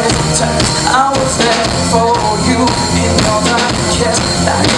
I was there for you in all the cares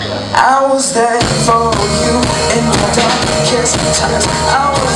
I was there for you in your darkest times. I was